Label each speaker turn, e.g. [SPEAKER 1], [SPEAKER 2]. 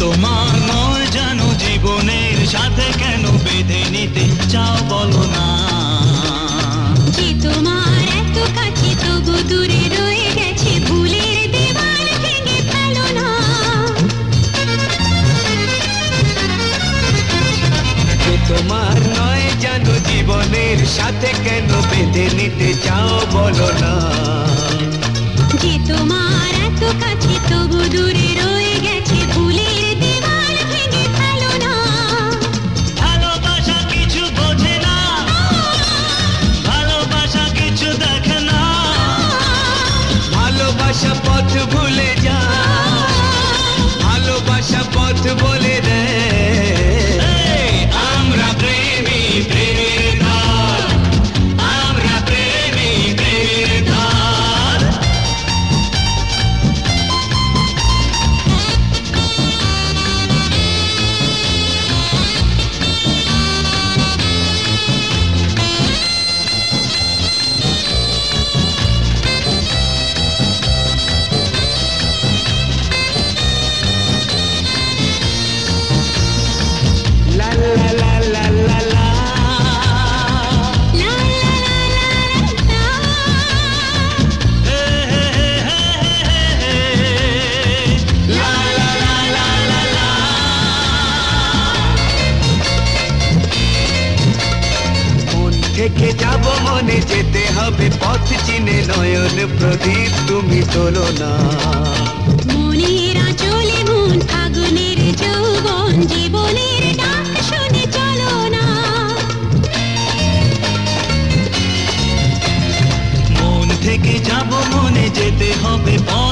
[SPEAKER 1] তোমার নয় জানো জীবনের সাথে কেন বেঁধে নিতে চাও বলো না।
[SPEAKER 2] যে তোমার এত কাছে তবু দূরে রয়ে গেছে ভুলের দেওয়াল ভেঙে ফেলো না।
[SPEAKER 3] যে তোমার নয় জানো জীবনের সাথে কেন বেঁধে নিতে চাও বলো না।
[SPEAKER 2] যে তোমার এত কাছে তবু
[SPEAKER 3] থেকে যাব মনে যেতে হবে পথ চিনে নয়ন প্রদীপ তুমি তোলো না।
[SPEAKER 2] মনের আঁচলে মন ফাগুনের যৌবন জীবনের ডাক শুনে চলো না।
[SPEAKER 1] মন থেকে যাব মনে যেতে হবে পথ